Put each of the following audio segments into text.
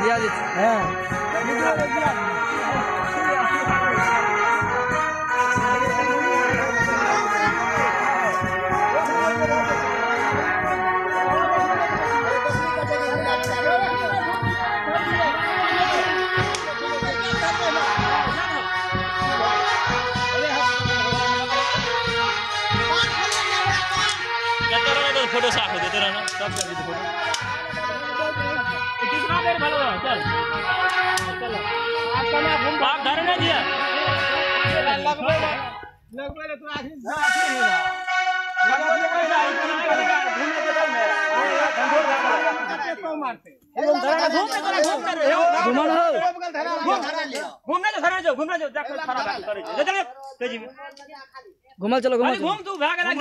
হ্যাঁ फ़ोटो साफ़ होते तेरा ना सब कर दीजिए फ़ोटो आप घर ना दिया। घुमन घूमने तो घरे जाओ घूमने जाकर सारा काम करे जा तेज़ी में घुमल चलो। घूम तू भाग ना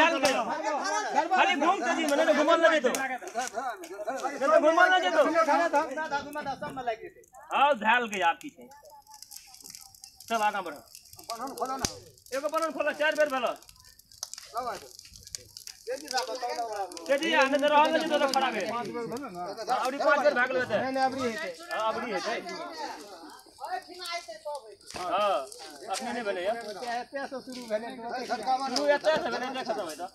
खाली तेज़ी में नहीं घुमल ना दे तो नहीं तो। घुमल ना दे तो। आओ झाल के आप पीछे चल आगे बढ़ो एगो बनन खोलो चार बेर भेलो तेज़ी आने दे रहल ना तो खड़ा के अबरी पाँच बेर भाग लेते नहीं अबरी है अबरी है हाँ अपने नहीं बने यार शुरू एते से बने नहीं खत्म है तो।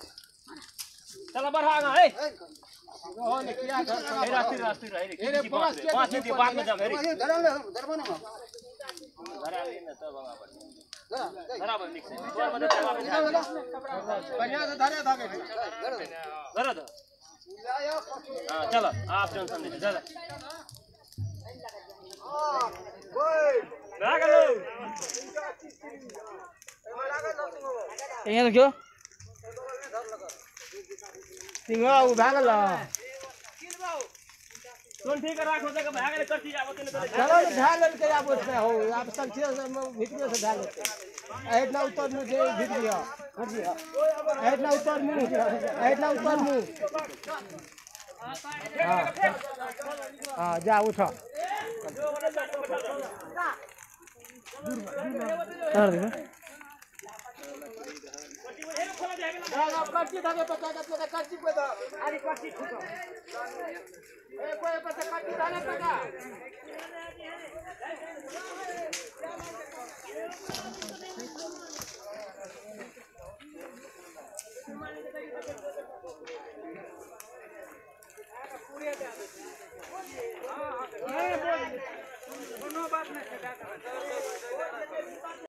चल बढ़ा आगा ए। ए रास्ते रास्ते रहे रे पाँच पाँच मिनट बाद में जा मेरी घर आ लेना तब आगा बढ़ बराबर निक से द्वार में चला घर हाँ आप टेंशन नहीं चलो। लो। यहाँ देखियो सिंघा उभा गेल। सुन ठीक है राखो जगह भाग ले करती जाबो तेने चलो ढाल लेके आब उसमें हो आप सब भीतरे से ढाल लेते। ऐड ना उतर मुँह जे भीतरी हो ना उतर मुँह। ऐड ना उतर हाँ जा उठो। कर दे। कर्ची धागे पता कसले तर कर्ची पता आणि कर्ची ठुको ए कोय पता कर्ची धागे पता दोनों बात में